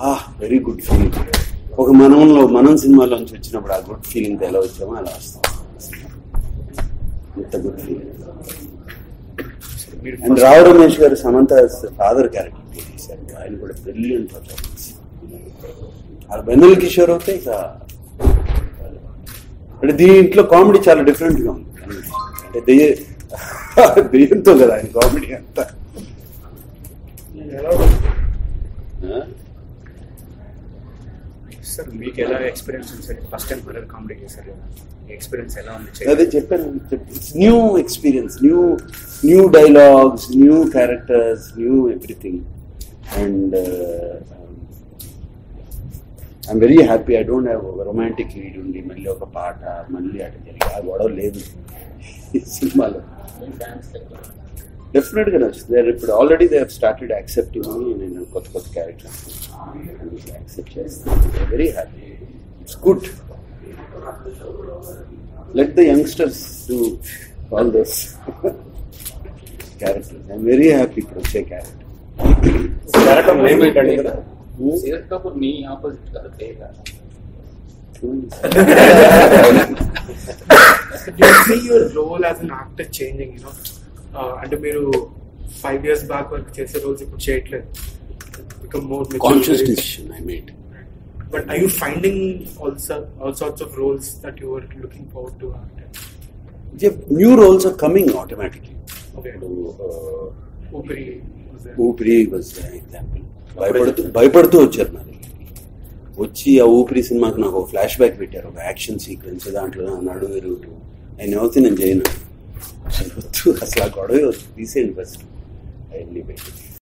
ఆ very good feeling ఒక మనంలో మనం సినిమాలోంచి వచ్చినప్పుడు ఆ గుడ్ ఫీలింగ్ ఎలా వచ్చామో అలా వస్తాం. ఇంత good feeling and Rao Ramesh garu Samantha father character చేశారు ఆయన కూడా బ్రిలియంట్ పర్ఫార్మెన్స్ ఆ వెన్నెల కిషోర్ అయితే ఇక అంటే దీంట్లో కామెడీ చాలా డిఫరెంట్గా ఉంది. అంటే దెయ్య దెయ్యంతో కదా ఆయన కామెడీ అంతా? సార్ మీకు ఎలా ఎక్స్పీరియన్స్ ఉంది sir? First time horror comedy చేశారు కదా ఎక్స్పీరియన్స్ ఎలా ఉంది? అదే చెప్పాను new experience new new dialogues new characters new everything and I'm very happy I don't have ఒక రొమాంటిక్ లీడ్ ఉండి మళ్ళీ ఒక పాట మళ్ళీ అటు జరిగి ఆ గొడవ లేదు. సినిమాలో. డెఫినెట్ గా నచ్చుతుంది They're ఇప్పుడు ఆల్రెడీ దే స్టార్టెడ్ యాక్సెప్టింగ్ నేను కొత్త కొత్త క్యారెక్టర్స్ యాక్సెప్ట్ చేస్తాను very happy it's good let the youngsters do all this characters. I'm very happy to say character. Character name ఏంటండి కదా సీరత్ కపూర్ మీ ఆపోజిట్ కదా పేరు Do you see your role as an actor changing? You know, uh, అంటే మీరు five years back వరకు చేసే roles ఇప్పుడు చేయట్లేదు become more made. But I you finding also all sorts of roles that you are looking forward to coming automatically. Okay. ఇప్పుడు, uh, ఊపిరి. Oopiri was example భయపడుతూ భయపడుతూ వచ్చారు నా దగ్గరికి వచ్చి ఆ ఊపిరి సినిమాకి నాకు ఫ్లాష్ బ్యాక్ పెట్టారు ఒక యాక్షన్ సీక్వెన్స్ దాంట్లో నా నడువు ఎరుగుతూ ఆయన అవుతే నేను చేయను ಗೊತ್ತು ಅಸಲ ಗೊಡೆಯೋದು ಬಿ ಸಿ ಬಸ್ ಇಲ್ಲಿ ಬೇಕು